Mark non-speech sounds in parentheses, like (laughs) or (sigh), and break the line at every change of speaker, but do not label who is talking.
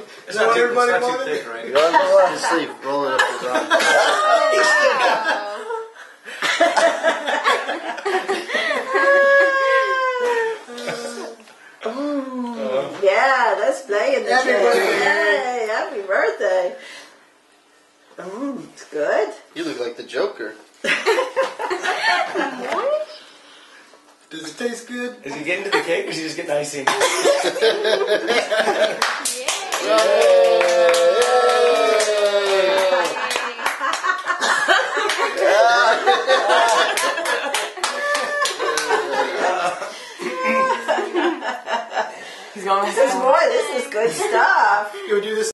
his.
It's
Is that
not
what
too,
everybody
it's not too thick, right?
You want his sleeve, roll it up his arm. (laughs)
Yeah, let's play in the
Happy
cake.
birthday.
Hey, happy birthday. Mmm, it's good.
You look like the Joker. (laughs)
Does it taste good?
Is he getting to the cake or is he just getting icing? (laughs)
He's going
This is more. This is good stuff.
Go do this